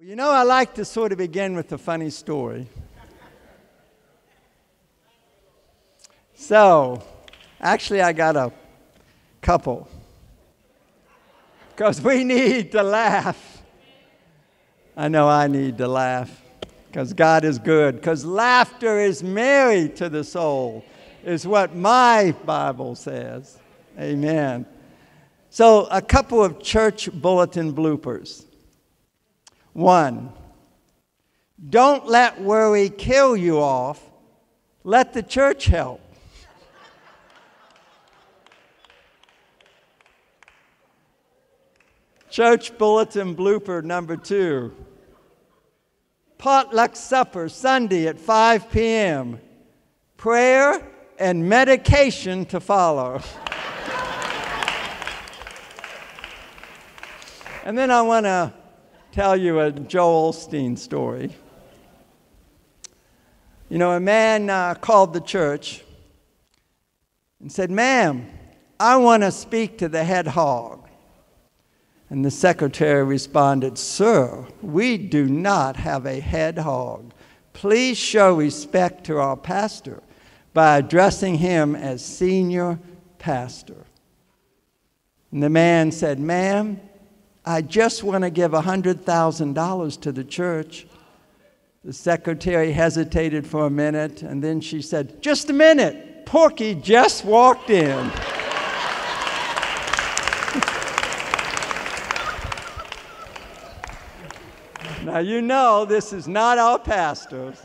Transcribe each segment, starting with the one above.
You know, I like to sort of begin with a funny story. So, actually, I got a couple. Because we need to laugh. I know I need to laugh because God is good. Because laughter is merry to the soul, is what my Bible says. Amen. So, a couple of church bulletin bloopers. One, don't let worry kill you off, let the church help. Church bulletin blooper number two. Potluck supper Sunday at 5 p.m. Prayer and medication to follow. and then I want to tell you a Joel Osteen story. You know, a man uh, called the church and said, Ma'am, I want to speak to the head hog. And the secretary responded, Sir, we do not have a head hog. Please show respect to our pastor by addressing him as senior pastor. And the man said, Ma'am, I just want to give $100,000 to the church. The secretary hesitated for a minute and then she said, Just a minute. Porky just walked in. Now, you know this is not our pastors.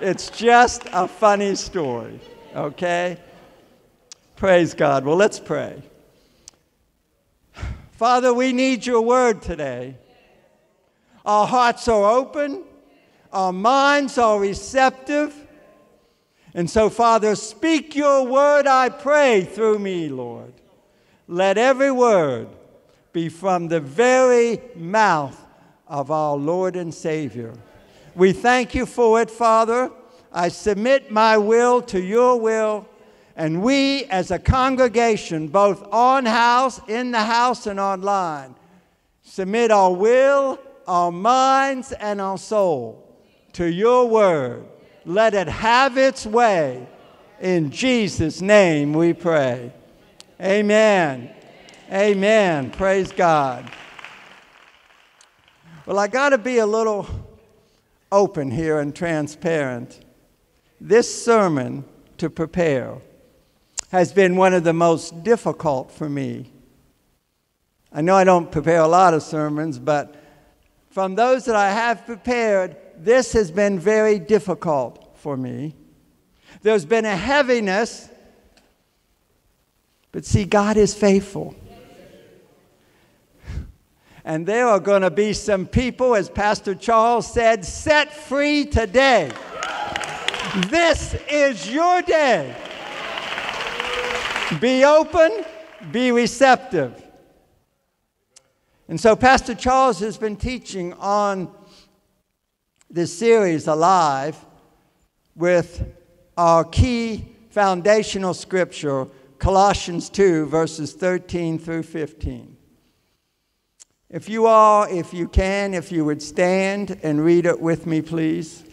It's just a funny story, okay? Praise God. Well, let's pray. Father, we need your word today. Our hearts are open, our minds are receptive. And so, Father, speak your word, I pray, through me, Lord. Let every word be from the very mouth of our Lord and Savior. We thank you for it, Father. I submit my will to your will. And we, as a congregation, both on house, in the house, and online, submit our will, our minds, and our soul to your word. Let it have its way. In Jesus' name we pray. Amen. Amen. Praise God. Well, I got to be a little open here and transparent. This sermon to prepare has been one of the most difficult for me. I know I don't prepare a lot of sermons, but from those that I have prepared, this has been very difficult for me. There's been a heaviness, but see, God is faithful. And there are going to be some people, as Pastor Charles said, set free today. This is your day. Be open, be receptive. And so, Pastor Charles has been teaching on this series, Alive, with our key foundational scripture, Colossians 2, verses 13 through 15. If you are, if you can, if you would stand and read it with me, please.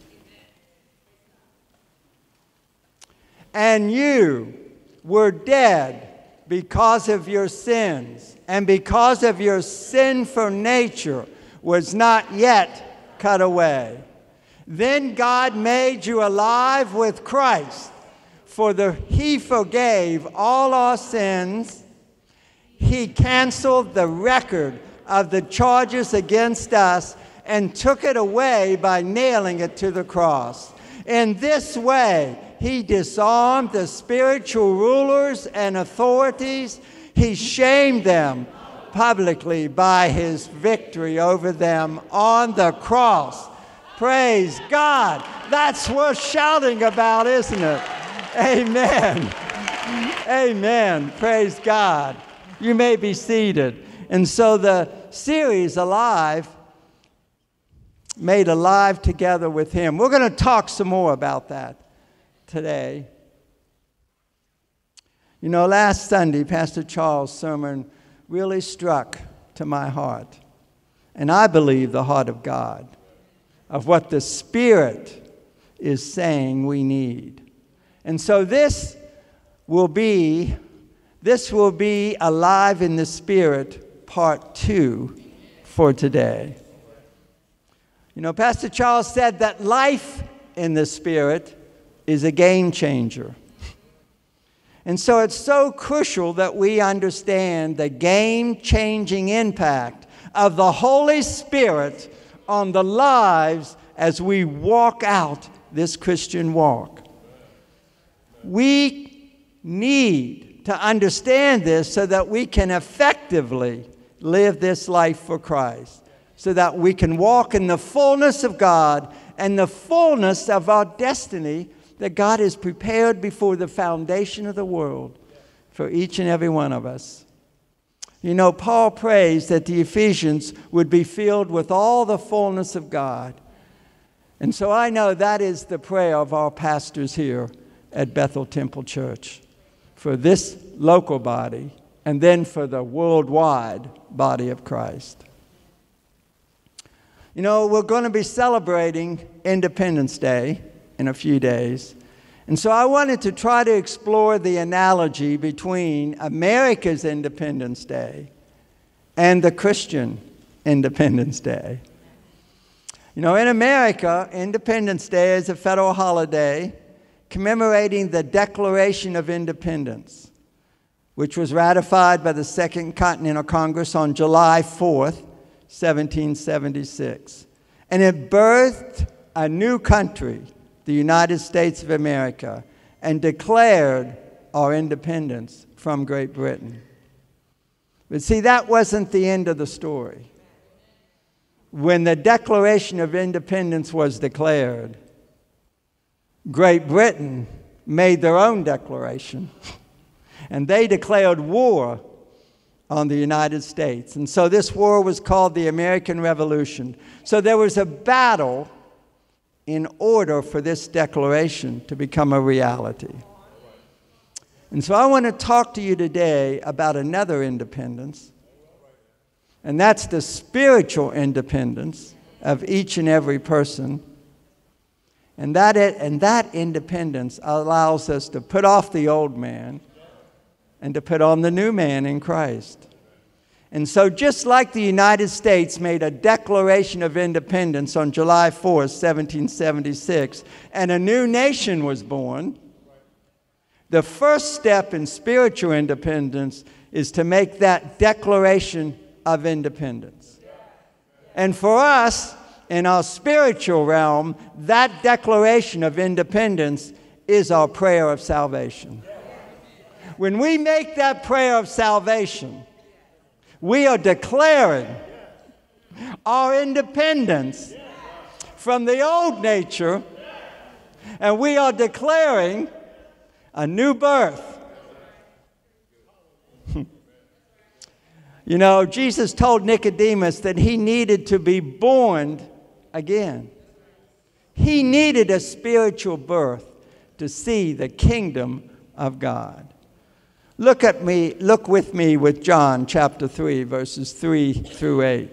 And you were dead because of your sins, and because of your sinful nature was not yet cut away. Then God made you alive with Christ, for the, He forgave all our sins. He canceled the record of the charges against us and took it away by nailing it to the cross. In this way, he disarmed the spiritual rulers and authorities. He shamed them publicly by his victory over them on the cross. Praise God. That's worth shouting about, isn't it? Amen. Amen. Praise God. You may be seated. And so the series, Alive, made alive together with Him. We're going to talk some more about that today. You know, last Sunday, Pastor Charles' sermon really struck to my heart. and I believe the heart of God, of what the Spirit is saying we need. And so this will be this will be alive in the spirit part 2 for today. You know, Pastor Charles said that life in the spirit is a game changer. And so it's so crucial that we understand the game changing impact of the Holy Spirit on the lives as we walk out this Christian walk. We need to understand this so that we can effectively live this life for Christ, so that we can walk in the fullness of God and the fullness of our destiny that God has prepared before the foundation of the world for each and every one of us. You know, Paul prays that the Ephesians would be filled with all the fullness of God. And so I know that is the prayer of our pastors here at Bethel Temple Church for this local body and then for the worldwide body of Christ. You know, we're going to be celebrating Independence Day in a few days. And so I wanted to try to explore the analogy between America's Independence Day and the Christian Independence Day. You know, in America, Independence Day is a federal holiday commemorating the Declaration of Independence, which was ratified by the Second Continental Congress on July 4th, 1776. And it birthed a new country the United States of America and declared our independence from Great Britain. But see, that wasn't the end of the story. When the Declaration of Independence was declared, Great Britain made their own declaration, and they declared war on the United States. And so this war was called the American Revolution. So there was a battle in order for this declaration to become a reality. And so I want to talk to you today about another independence, and that's the spiritual independence of each and every person. And that, it, and that independence allows us to put off the old man and to put on the new man in Christ. And so, just like the United States made a Declaration of Independence on July 4, 1776, and a new nation was born, the first step in spiritual independence is to make that Declaration of Independence. And for us, in our spiritual realm, that Declaration of Independence is our prayer of salvation. When we make that prayer of salvation, we are declaring our independence from the old nature, and we are declaring a new birth. you know, Jesus told Nicodemus that he needed to be born again. He needed a spiritual birth to see the kingdom of God. Look at me, look with me with John chapter 3, verses 3 through 8.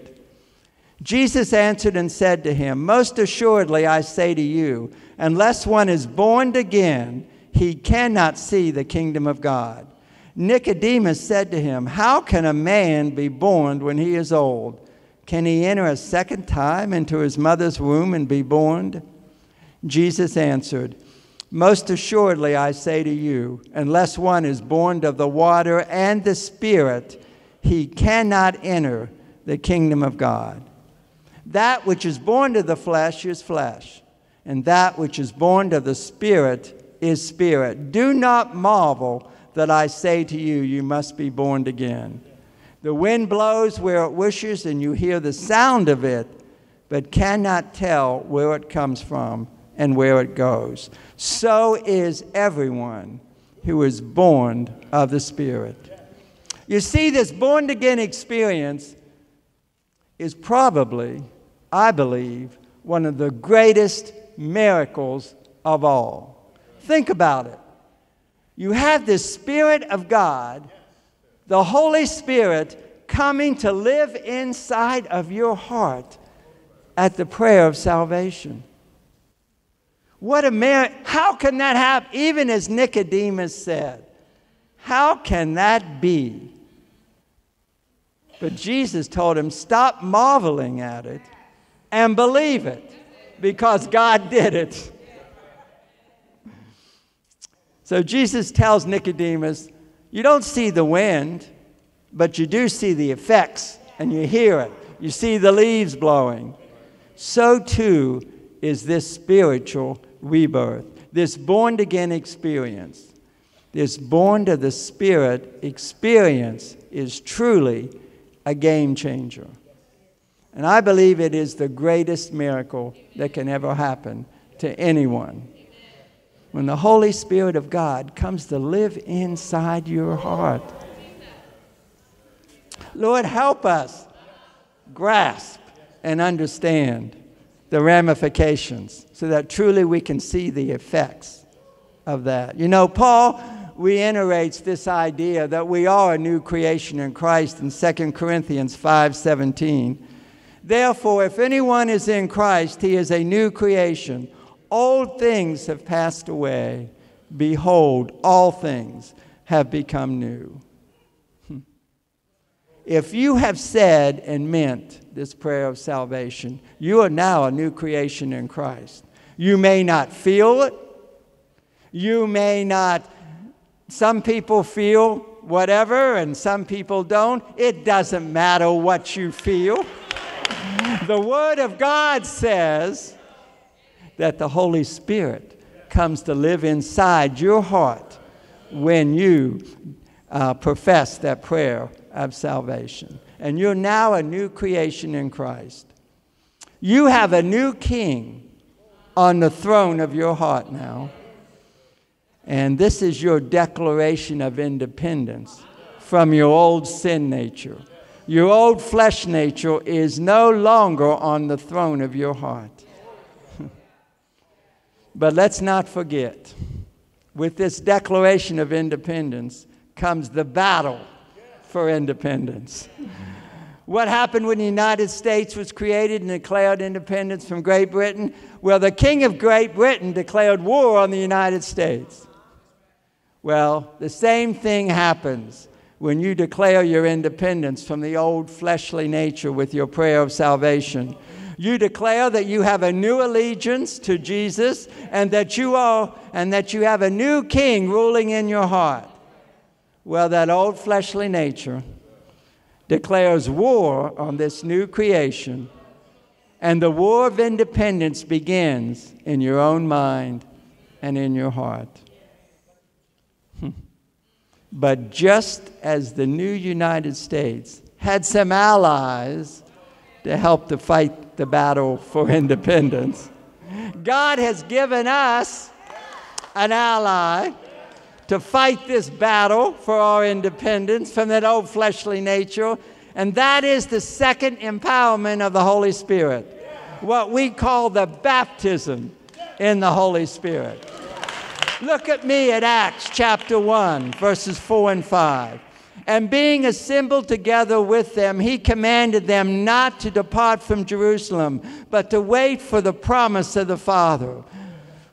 Jesus answered and said to him, Most assuredly I say to you, unless one is born again, he cannot see the kingdom of God. Nicodemus said to him, How can a man be born when he is old? Can he enter a second time into his mother's womb and be born? Jesus answered, most assuredly, I say to you, unless one is born of the water and the Spirit, he cannot enter the kingdom of God. That which is born of the flesh is flesh, and that which is born of the Spirit is spirit. Do not marvel that I say to you, you must be born again. The wind blows where it wishes, and you hear the sound of it, but cannot tell where it comes from and where it goes. So is everyone who is born of the Spirit. You see, this born again experience is probably, I believe, one of the greatest miracles of all. Think about it. You have the Spirit of God, the Holy Spirit, coming to live inside of your heart at the prayer of salvation. What a man, how can that happen? Even as Nicodemus said, how can that be? But Jesus told him, stop marveling at it and believe it because God did it. So Jesus tells Nicodemus, You don't see the wind, but you do see the effects and you hear it. You see the leaves blowing. So too is this spiritual rebirth, this born again experience. This born to the Spirit experience is truly a game changer. And I believe it is the greatest miracle that can ever happen to anyone. When the Holy Spirit of God comes to live inside your heart. Lord, help us grasp and understand the ramifications so that truly we can see the effects of that. You know, Paul reiterates this idea that we are a new creation in Christ in 2 Corinthians 5:17. Therefore, if anyone is in Christ, he is a new creation. Old things have passed away. Behold, all things have become new. If you have said and meant this prayer of salvation, you are now a new creation in Christ. You may not feel it. You may not, some people feel whatever and some people don't. It doesn't matter what you feel. The Word of God says that the Holy Spirit comes to live inside your heart when you uh, profess that prayer of salvation. And you're now a new creation in Christ. You have a new king on the throne of your heart now. And this is your declaration of independence from your old sin nature. Your old flesh nature is no longer on the throne of your heart. but let's not forget, with this declaration of independence comes the battle for independence. What happened when the United States was created and declared independence from Great Britain? Well, the King of Great Britain declared war on the United States. Well, the same thing happens when you declare your independence from the old fleshly nature with your prayer of salvation. You declare that you have a new allegiance to Jesus and that you are and that you have a new king ruling in your heart. Well, that old fleshly nature declares war on this new creation, and the war of independence begins in your own mind and in your heart. Hmm. But just as the new United States had some allies to help to fight the battle for independence, God has given us an ally to fight this battle for our independence from that old fleshly nature, and that is the second empowerment of the Holy Spirit, what we call the baptism in the Holy Spirit. Look at me at Acts chapter 1, verses 4 and 5. And being assembled together with them, he commanded them not to depart from Jerusalem, but to wait for the promise of the Father,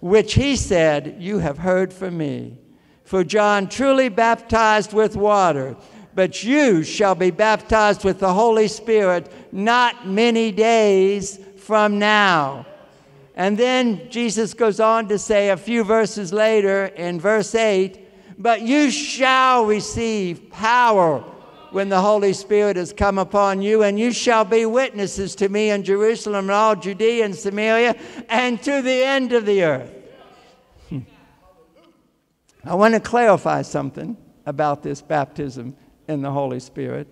which he said, You have heard from me. For John truly baptized with water, but you shall be baptized with the Holy Spirit not many days from now. And then Jesus goes on to say a few verses later in verse 8, But you shall receive power when the Holy Spirit has come upon you, and you shall be witnesses to me in Jerusalem and all Judea and Samaria and to the end of the earth. I want to clarify something about this baptism in the Holy Spirit.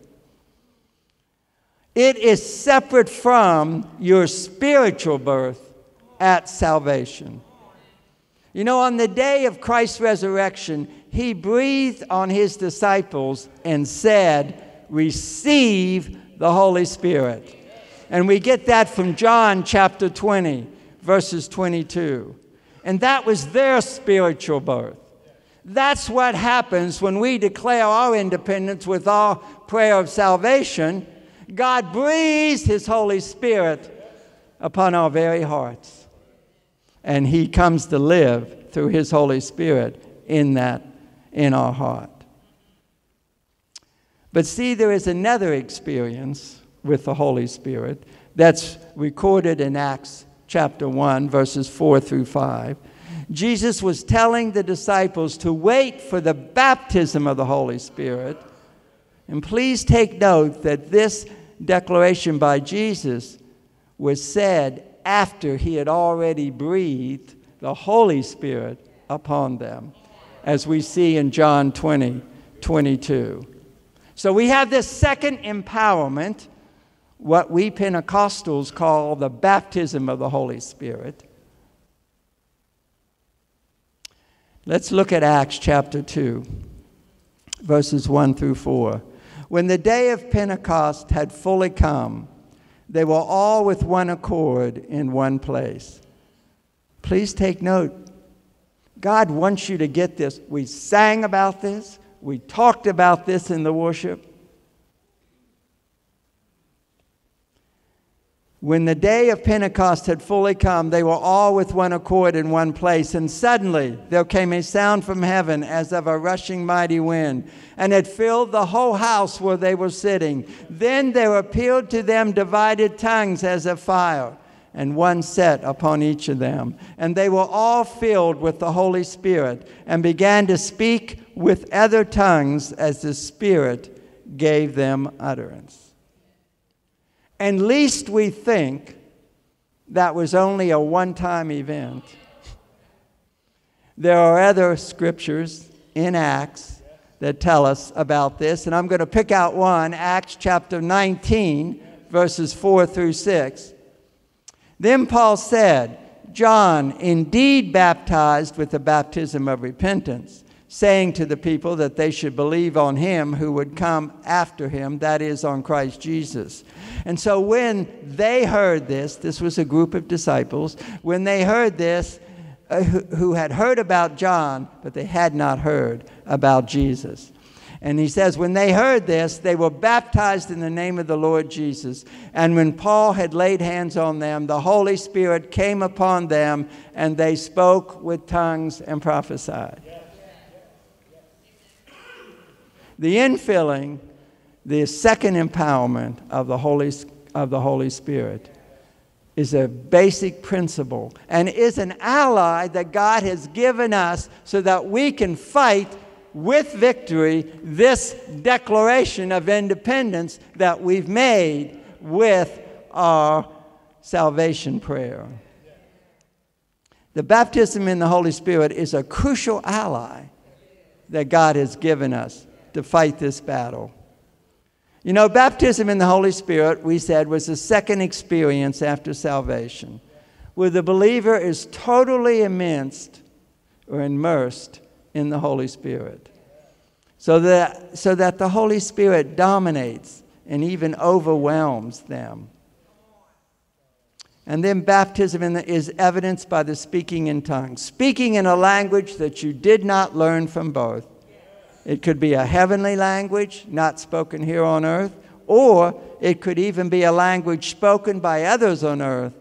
It is separate from your spiritual birth at salvation. You know, on the day of Christ's resurrection, he breathed on his disciples and said, Receive the Holy Spirit. And we get that from John chapter 20, verses 22. And that was their spiritual birth. That's what happens when we declare our independence with our prayer of salvation. God breathes His Holy Spirit upon our very hearts. And He comes to live through His Holy Spirit in that, in our heart. But see, there is another experience with the Holy Spirit that's recorded in Acts chapter 1, verses 4 through 5. Jesus was telling the disciples to wait for the baptism of the Holy Spirit. And please take note that this declaration by Jesus was said after he had already breathed the Holy Spirit upon them, as we see in John 20 22. So we have this second empowerment, what we Pentecostals call the baptism of the Holy Spirit. Let's look at Acts chapter 2, verses 1 through 4. When the day of Pentecost had fully come, they were all with one accord in one place. Please take note. God wants you to get this. We sang about this, we talked about this in the worship. When the day of Pentecost had fully come, they were all with one accord in one place. And suddenly there came a sound from heaven as of a rushing mighty wind, and it filled the whole house where they were sitting. Then there appeared to them divided tongues as of fire, and one set upon each of them. And they were all filled with the Holy Spirit, and began to speak with other tongues as the Spirit gave them utterance. And least we think that was only a one time event. There are other scriptures in Acts that tell us about this, and I'm going to pick out one Acts chapter 19, verses 4 through 6. Then Paul said, John indeed baptized with the baptism of repentance saying to the people that they should believe on him who would come after him, that is, on Christ Jesus. And so when they heard this, this was a group of disciples, when they heard this, uh, who, who had heard about John, but they had not heard about Jesus. And he says, when they heard this, they were baptized in the name of the Lord Jesus. And when Paul had laid hands on them, the Holy Spirit came upon them, and they spoke with tongues and prophesied. The infilling, the second empowerment of the Holy, of the Holy Spirit, is a basic principle and is an ally that God has given us so that we can fight with victory this declaration of independence that we've made with our salvation prayer. The baptism in the Holy Spirit is a crucial ally that God has given us to fight this battle. You know, baptism in the Holy Spirit, we said, was the second experience after salvation, where the believer is totally immersed or immersed in the Holy Spirit. So that, so that the Holy Spirit dominates and even overwhelms them. And then baptism the, is evidenced by the speaking in tongues, speaking in a language that you did not learn from birth it could be a heavenly language not spoken here on earth, or it could even be a language spoken by others on earth,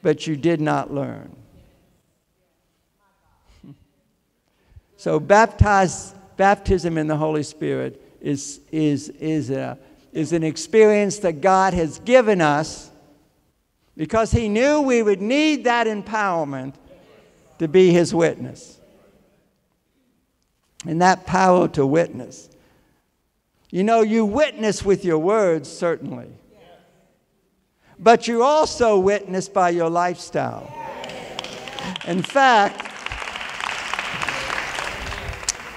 but you did not learn. So, baptism in the Holy Spirit is, is, is, a, is an experience that God has given us because He knew we would need that empowerment to be His witness and that power to witness. You know, you witness with your words, certainly, but you also witness by your lifestyle. In fact,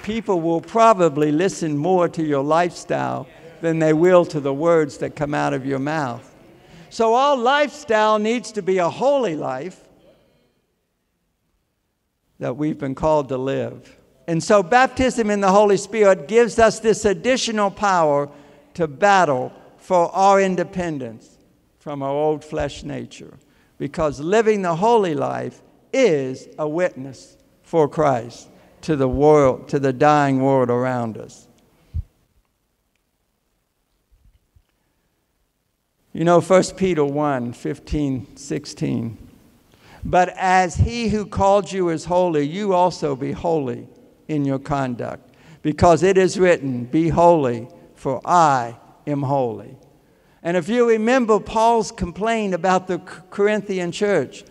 people will probably listen more to your lifestyle than they will to the words that come out of your mouth. So, all lifestyle needs to be a holy life that we've been called to live. And so, baptism in the Holy Spirit gives us this additional power to battle for our independence from our old flesh nature. Because living the holy life is a witness for Christ to the world, to the dying world around us. You know, 1 Peter 1 15, 16. But as he who called you is holy, you also be holy in your conduct. Because it is written, Be holy, for I am holy. And if you remember Paul's complaint about the Corinthian church,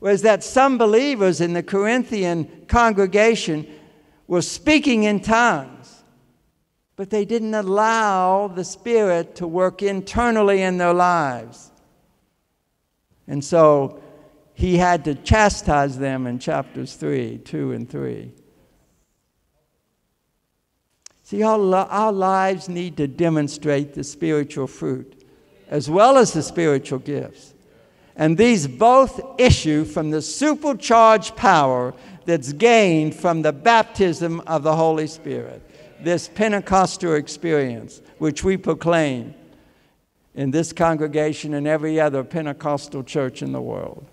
was that some believers in the Corinthian congregation were speaking in tongues, but they didn't allow the Spirit to work internally in their lives. And so he had to chastise them in chapters 3, 2, and 3. See, our, lives need to demonstrate the spiritual fruit as well as the spiritual gifts. And these both issue from the supercharged power that's gained from the baptism of the Holy Spirit, this Pentecostal experience, which we proclaim in this congregation and every other Pentecostal church in the world.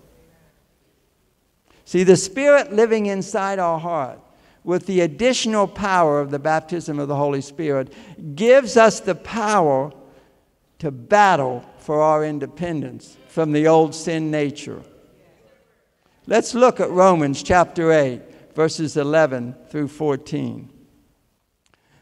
See, the Spirit living inside our heart with the additional power of the baptism of the Holy Spirit gives us the power to battle for our independence from the old sin nature. Let's look at Romans chapter 8, verses 11 through 14.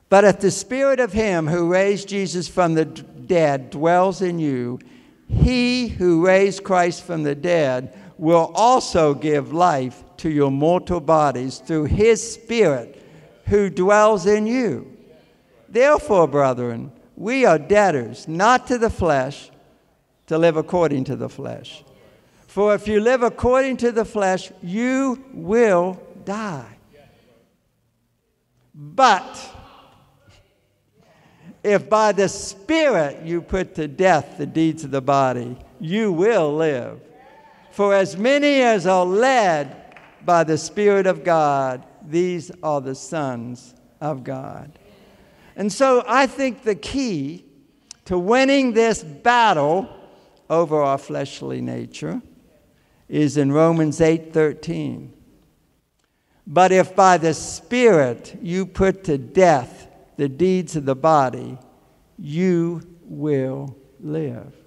But if the spirit of him who raised Jesus from the dead dwells in you, he who raised Christ from the dead will also give life to your mortal bodies through his spirit who dwells in you. Therefore, brethren, we are debtors, not to the flesh, to live according to the flesh. For if you live according to the flesh, you will die. But if by the Spirit you put to death the deeds of the body, you will live. For as many as are led by the Spirit of God, these are the sons of God. And so I think the key to winning this battle over our fleshly nature is in Romans 8:13. But if by the Spirit you put to death the deeds of the body, you will live.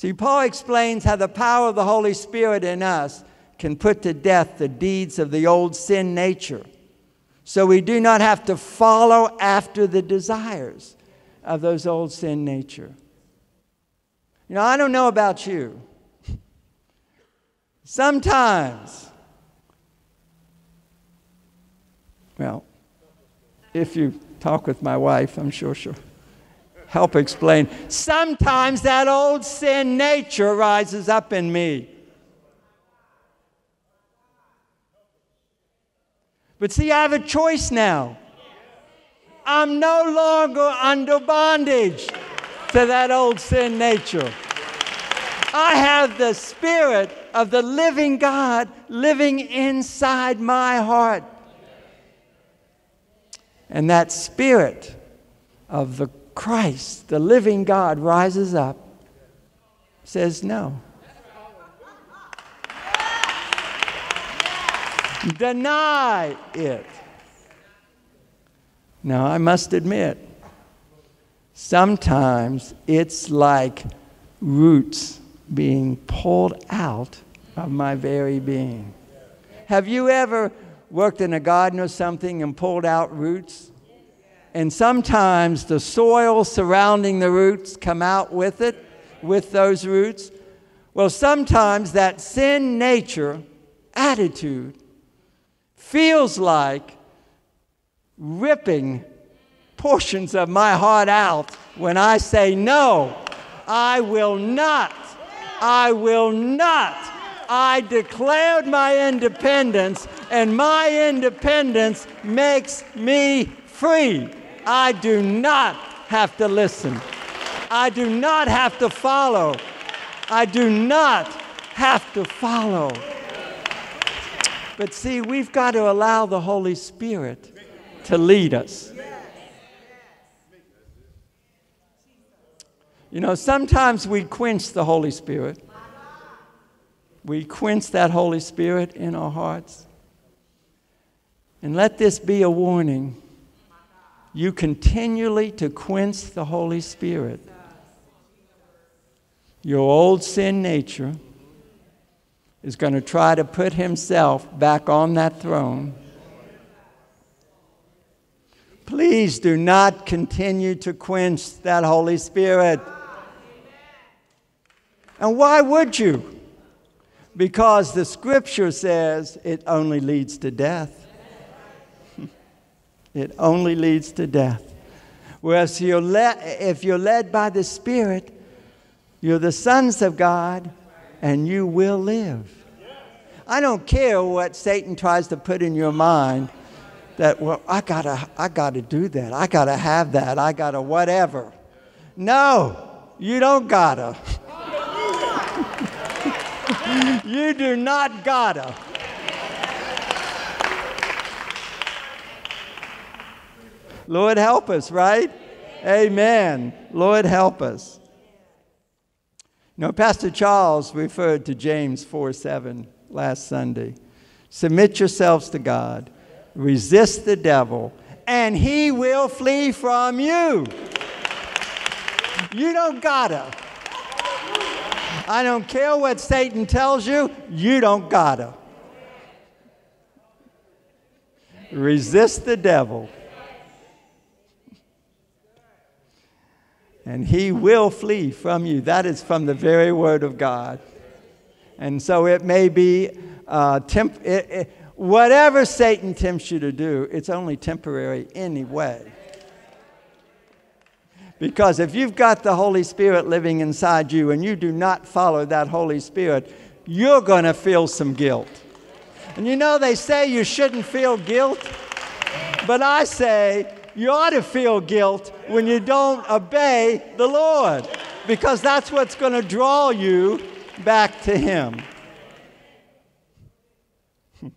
See, Paul explains how the power of the Holy Spirit in us can put to death the deeds of the old sin nature. So we do not have to follow after the desires of those old sin nature. You know, I don't know about you. Sometimes, well, if you talk with my wife, I'm sure she'll help explain. Sometimes that old sin nature rises up in me. But see, I have a choice now. I'm no longer under bondage to that old sin nature. I have the Spirit of the living God living inside my heart. And that Spirit of the Christ, the living God, rises up, says, No. Deny it. Now, I must admit, sometimes it's like roots being pulled out of my very being. Have you ever worked in a garden or something and pulled out roots? And sometimes the soil surrounding the roots come out with it, with those roots. Well, sometimes that sin nature attitude feels like ripping portions of my heart out when I say, No, I will not. I will not. I declared my independence, and my independence makes me free. I do not have to listen. I do not have to follow. I do not have to follow. But see, we've got to allow the Holy Spirit to lead us. You know, sometimes we quench the Holy Spirit. we quench that Holy Spirit in our hearts. And let this be a warning. You continually to quench the Holy Spirit. Your old sin nature is going to try to put himself back on that throne. Please do not continue to quench that Holy Spirit. And why would you? Because the scripture says it only leads to death. It only leads to death. Whereas you're if you're led by the Spirit, you're the sons of God and you will live. I don't care what Satan tries to put in your mind that, well, I gotta, I gotta do that. I gotta have that. I gotta whatever. No, you don't gotta. you do not gotta. Lord, help us, right? Amen. Lord, help us. Now, Pastor Charles referred to James 4 7 last Sunday. Submit yourselves to God, resist the devil, and he will flee from you. You don't gotta. I don't care what Satan tells you, you don't gotta. Resist the devil and he will flee from you. That is from the very word of God. And so it may be uh, temp- it, it, whatever Satan tempts you to do, it's only temporary anyway. Because if you've got the Holy Spirit living inside you and you do not follow that Holy Spirit, you're going to feel some guilt. And you know, they say you shouldn't feel guilt, but I say you ought to feel guilt when you don't obey the Lord because that's what's going to draw you back to Him.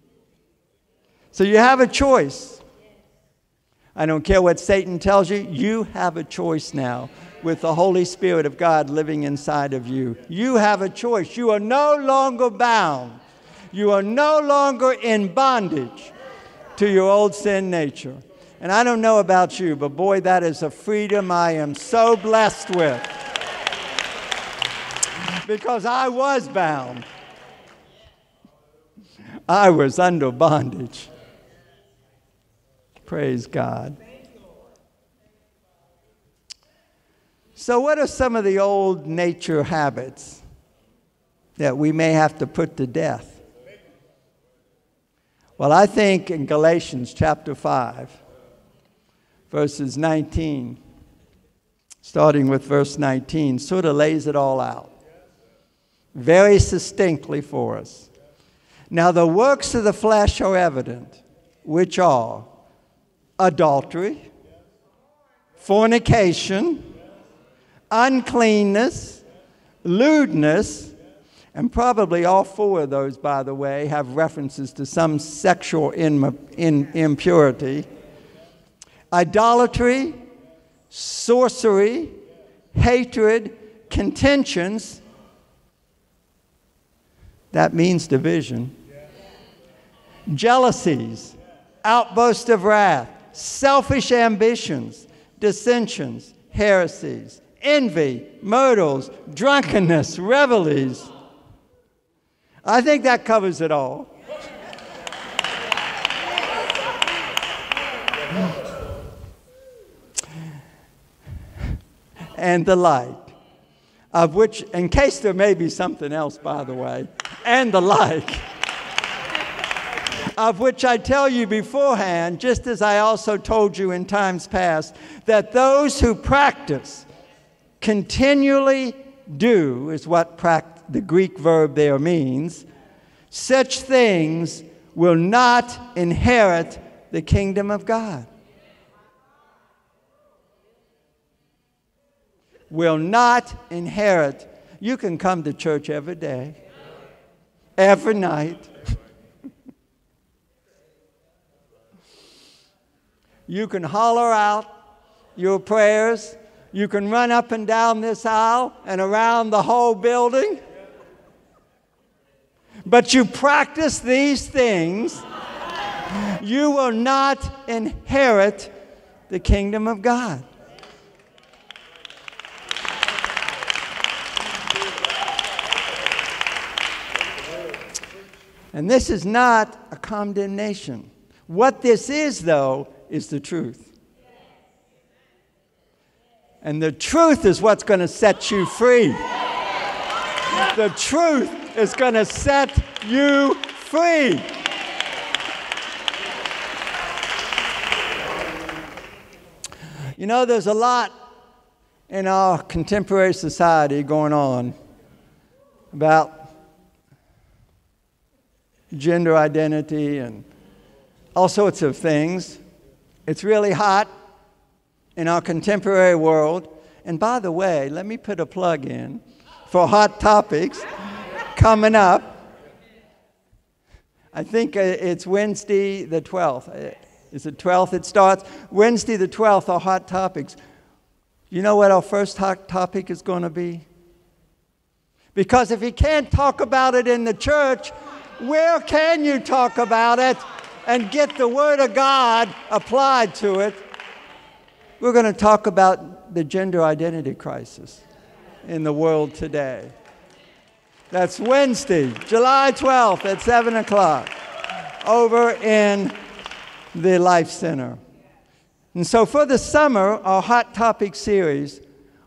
So you have a choice. I don't care what Satan tells you, you have a choice now with the Holy Spirit of God living inside of you. You have a choice. You are no longer bound, you are no longer in bondage to your old sin nature. And I don't know about you, but boy, that is a freedom I am so blessed with. Because I was bound, I was under bondage. Praise God. So, what are some of the old nature habits that we may have to put to death? Well, I think in Galatians chapter 5, verses 19, starting with verse 19, sort of lays it all out very succinctly for us. Now, the works of the flesh are evident, which are adultery, fornication, uncleanness, lewdness, and probably all four of those, by the way, have references to some sexual in, in, impurity idolatry, sorcery, hatred, contentions. That means division. Jealousies, outbursts of wrath, selfish ambitions, dissensions, heresies, envy, murders, drunkenness, revelries. I think that covers it all. And the like, of which, in case there may be something else, by the way, and the like, of which I tell you beforehand, just as I also told you in times past, that those who practice continually do, is what the Greek verb there means, such things will not inherit the kingdom of God. Will not inherit. You can come to church every day, every night. you can holler out your prayers. You can run up and down this aisle and around the whole building. but you practice these things, you will not inherit the kingdom of God. And this is not a condemnation. What this is, though, is the truth. And the truth is what's going to set you free. The truth is going to set you free. You know, there's a lot in our contemporary society going on about gender identity and all sorts of things. It's really hot in our contemporary world. And by the way, let me put a plug in for hot topics coming up. I think uh, it's Wednesday the 12th. Uh, is it 12th it starts? Wednesday the 12th are hot topics. You know what our first hot topic is going to be? Because if you can't talk about it in the church, where can you talk about it and get the Word of God applied to it? We're going to talk about the gender identity crisis in the world today. That's Wednesday, July 12th at 7 o'clock over in the Life Center. And so for the summer, our Hot Topic series,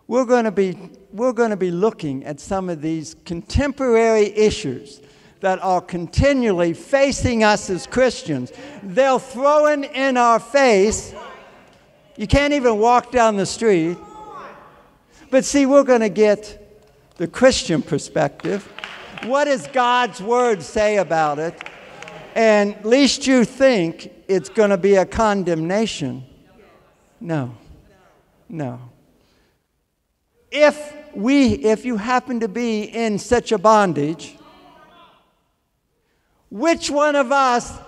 we're going to be, we're going to be looking at some of these contemporary issues that are continually facing us as Christians. They're throwing in our face. You can't even walk down the street. But see, we're going to get the Christian perspective. What does God's word say about it? And least you think it's going to be a condemnation. No. No. If we, if you happen to be in such a bondage, which one of us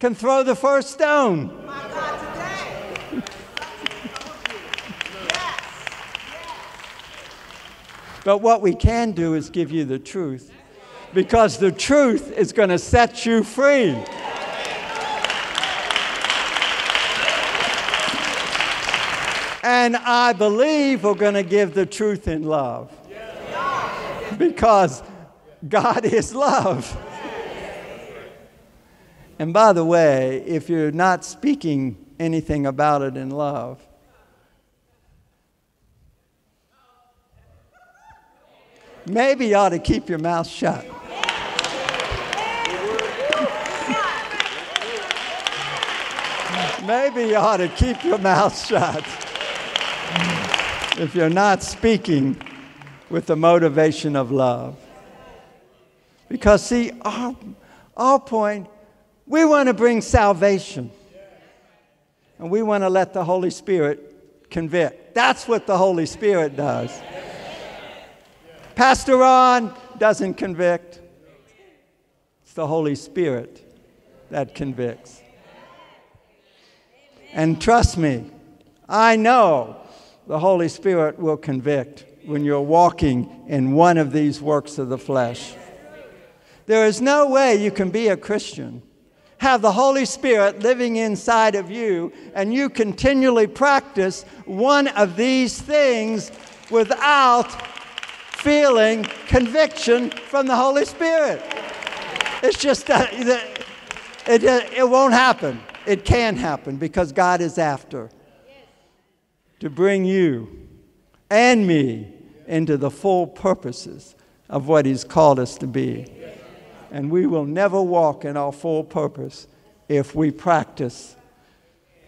can throw the first stone? But what we can do is give you the truth because the truth is going to set you free. And I believe we're going to give the truth in love because God is love. And by the way, if you're not speaking anything about it in love, maybe you ought to keep your mouth shut. maybe you ought to keep your mouth shut if you're not speaking with the motivation of love. Because, see, our, our point we want to bring salvation. And we want to let the Holy Spirit convict. That's what the Holy Spirit does. Pastor Ron doesn't convict, it's the Holy Spirit that convicts. And trust me, I know the Holy Spirit will convict when you're walking in one of these works of the flesh. There is no way you can be a Christian have the Holy Spirit living inside of you, and you continually practice one of these things without feeling conviction from the Holy Spirit. It's just, it, it, it won't happen. It can happen because God is after to bring you and me into the full purposes of what He's called us to be and we will never walk in our full purpose if we practice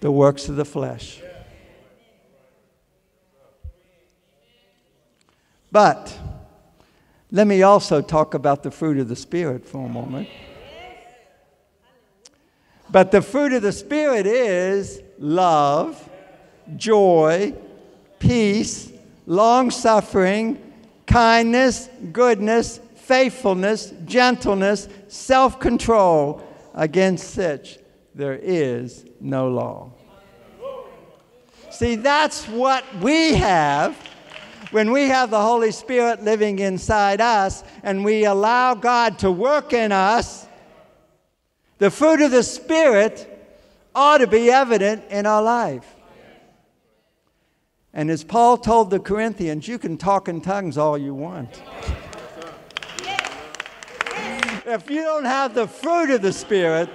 the works of the flesh. But let me also talk about the fruit of the Spirit for a moment. But the fruit of the Spirit is love, joy, peace, long suffering, kindness, goodness, faithfulness, gentleness, self control. Against such there is no law. See, that's what we have, When we have the Holy Spirit living inside us and we allow God to work in us, the fruit of the Spirit ought to be evident in our life. And as Paul told the Corinthians, you can talk in tongues all you want. If you don't have the fruit of the Spirit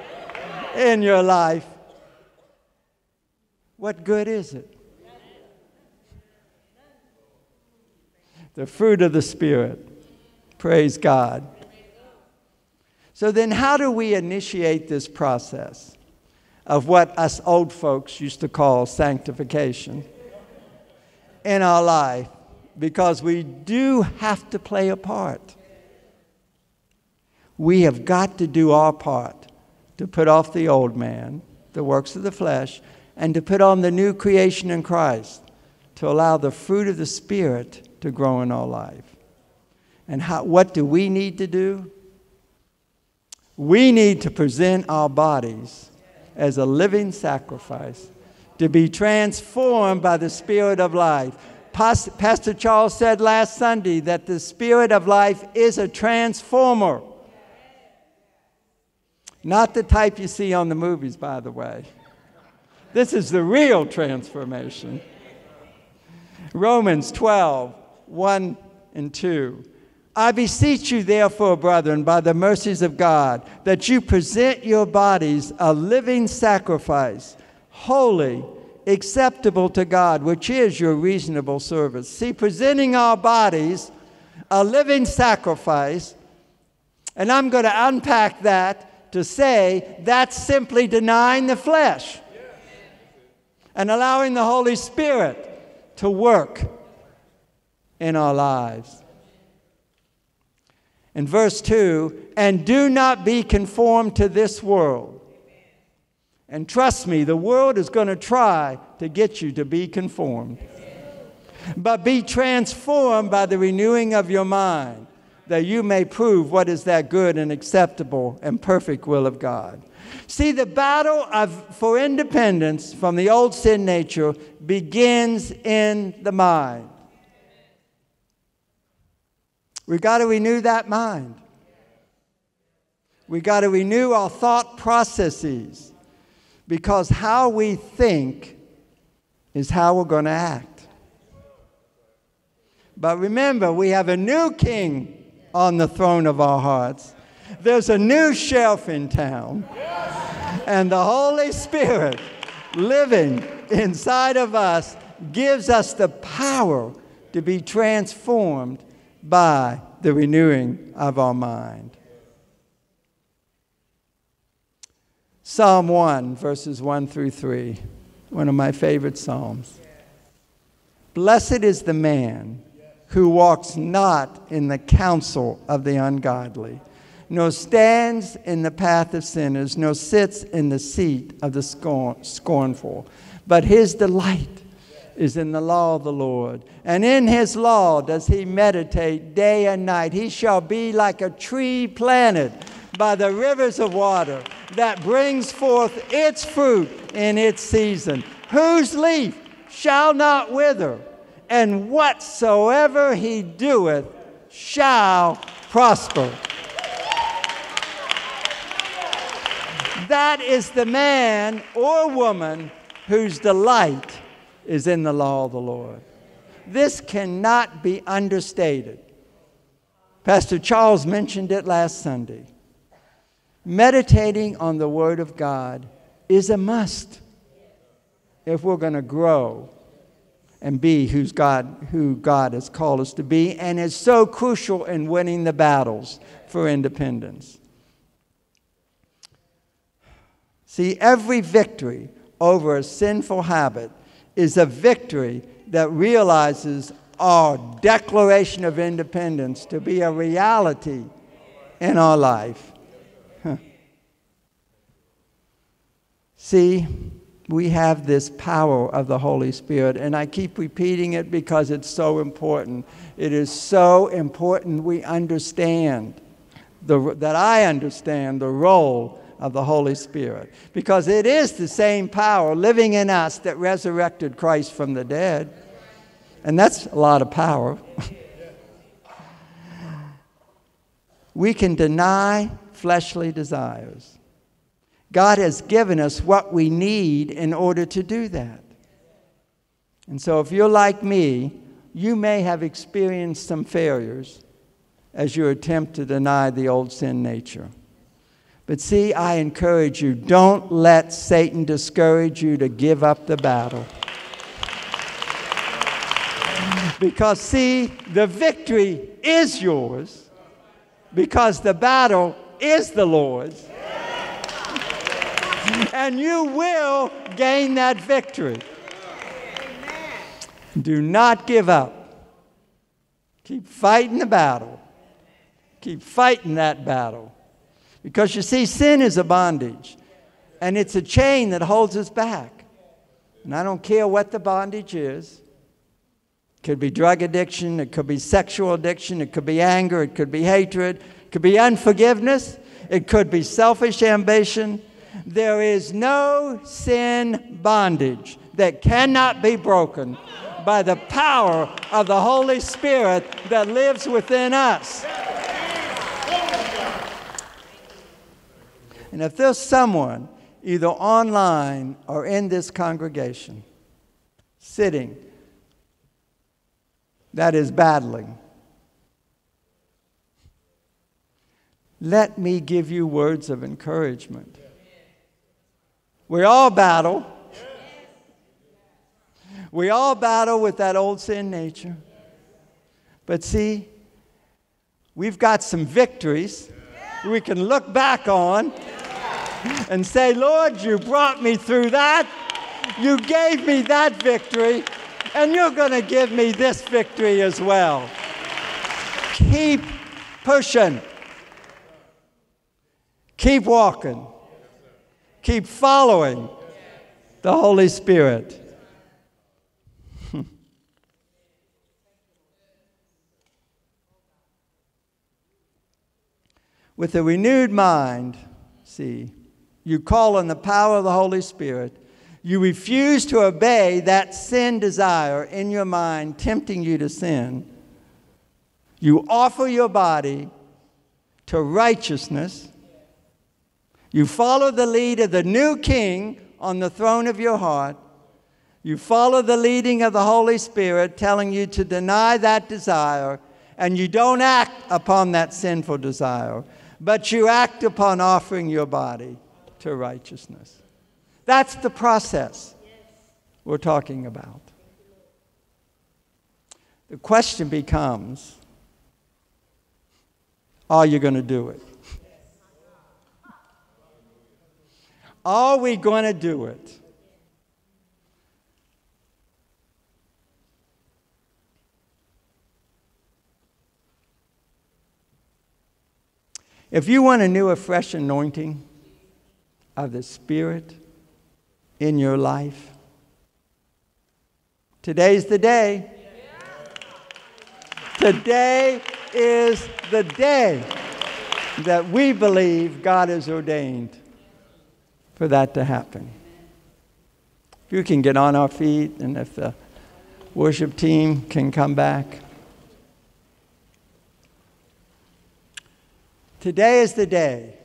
in your life, what good is it? The fruit of the Spirit. Praise God. So, then, how do we initiate this process of what us old folks used to call sanctification? in our life because we do have to play a part. We have got to do our part to put off the old man, the works of the flesh, and to put on the new creation in Christ, to allow the fruit of the Spirit to grow in our life. And how, what do we need to do? We need to present our bodies as a living sacrifice to be transformed by the Spirit of life. Pastor Charles said last Sunday that the Spirit of life is a transformer. Not the type you see on the movies, by the way. This is the real transformation. Romans 12, 1 and 2. I beseech you, therefore, brethren, by the mercies of God, that you present your bodies a living sacrifice holy, acceptable to God, which is your reasonable service. See, presenting our bodies a living sacrifice, and I'm going to unpack that to say that's simply denying the flesh and allowing the Holy Spirit to work in our lives. In verse 2, and do not be conformed to this world and trust me, the world is going to try to get you to be conformed. But be transformed by the renewing of your mind, that you may prove what is that good and acceptable and perfect will of God. See, the battle of, for independence from the old sin nature begins in the mind. We've got to renew that mind. We've got to renew our thought processes because how we think is how we're going to act. But remember, we have a new king on the throne of our hearts. There's a new shelf in town. And the Holy Spirit living inside of us gives us the power to be transformed by the renewing of our mind. Psalm 1, verses 1 through 3, one of my favorite Psalms. Blessed is the man who walks not in the counsel of the ungodly, nor stands in the path of sinners, nor sits in the seat of the scorn, scornful. But his delight is in the law of the Lord. And in his law does he meditate day and night. He shall be like a tree planted by the rivers of water that brings forth its fruit in its season, whose leaf shall not wither, and whatsoever he doeth shall prosper. That is the man or woman whose delight is in the law of the Lord. This cannot be understated. Pastor Charles mentioned it last Sunday meditating on the Word of God is a must if we're going to grow and be who's God, who God has called us to be, and is so crucial in winning the battles for independence. See, every victory over a sinful habit is a victory that realizes our declaration of independence to be a reality in our life. See, we have this power of the Holy Spirit, and I keep repeating it because it's so important. It is so important we understand, the, that I understand the role of the Holy Spirit, because it is the same power living in us that resurrected Christ from the dead. And that's a lot of power. we can deny fleshly desires. God has given us what we need in order to do that. And so, if you're like me, you may have experienced some failures as you attempt to deny the old sin nature. But see, I encourage you don't let Satan discourage you to give up the battle. Because, see, the victory is yours because the battle is the Lord's. And you will gain that victory. Do not give up. Keep fighting the battle. Keep fighting that battle. Because you see, sin is a bondage, and it's a chain that holds us back. And I don't care what the bondage is. It could be drug addiction, it could be sexual addiction, it could be anger, it could be hatred, it could be unforgiveness, it could be selfish ambition. There is no sin bondage that cannot be broken by the power of the Holy Spirit that lives within us. And if there's someone, either online or in this congregation, sitting, that is battling, let me give you words of encouragement. We all battle. We all battle with that old sin nature. But see, we've got some victories we can look back on and say, Lord, you brought me through that. You gave me that victory, and you're going to give me this victory as well. Keep pushing. Keep walking. Keep following the Holy Spirit. With a renewed mind, see, you call on the power of the Holy Spirit. You refuse to obey that sin desire in your mind, tempting you to sin. You offer your body to righteousness. You follow the lead of the new king on the throne of your heart. You follow the leading of the Holy Spirit telling you to deny that desire, and you don't act upon that sinful desire, but you act upon offering your body to righteousness. That's the process we're talking about. The question becomes are you going to do it? Are we going to do it? If you want a new, a fresh anointing, of the Spirit in your life? Today's the day. Today is the day that we believe God has ordained for that to happen. If you can get on our feet and if the worship team can come back. Today is the day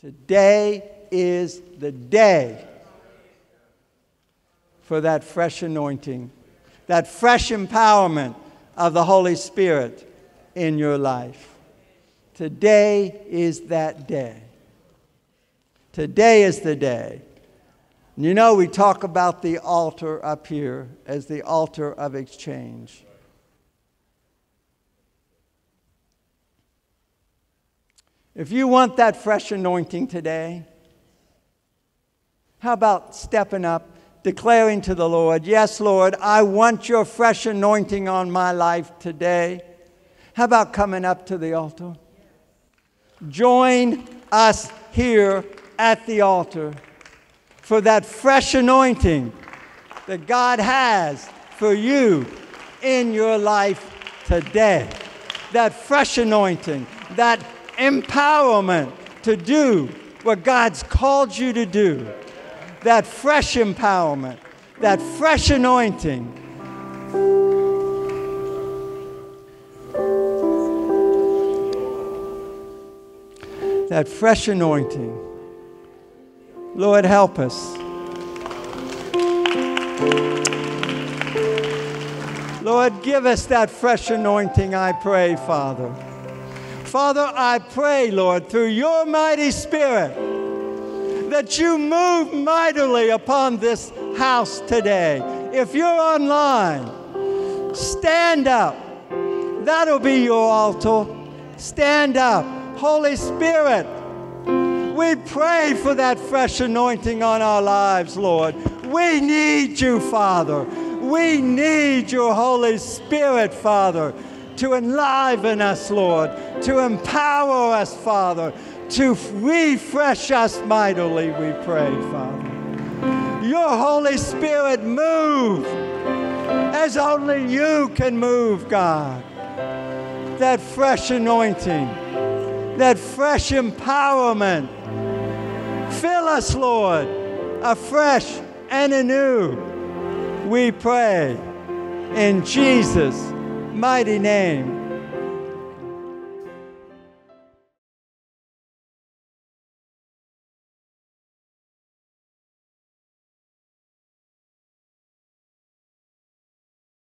Today is the day for that fresh anointing, that fresh empowerment of the Holy Spirit in your life. Today is that day. Today is the day. You know, we talk about the altar up here as the altar of exchange. If you want that fresh anointing today, how about stepping up, declaring to the Lord, Yes, Lord, I want your fresh anointing on my life today? How about coming up to the altar? Join us here at the altar for that fresh anointing that God has for you in your life today. That fresh anointing, that empowerment to do what God's called you to do. That fresh empowerment, that fresh anointing. That fresh anointing. Lord, help us. Lord, give us that fresh anointing, I pray, Father. Father, I pray, Lord, through your mighty Spirit, that you move mightily upon this house today. If you're online, stand up. That'll be your altar. Stand up. Holy Spirit, we pray for that fresh anointing on our lives, Lord. We need you, Father. We need your Holy Spirit, Father, to enliven us, Lord, to empower us, Father, to refresh us mightily, we pray, Father. Your Holy Spirit move as only you can move, God. That fresh anointing, that fresh empowerment. Fill us, Lord, afresh and anew we pray in Jesus' mighty name.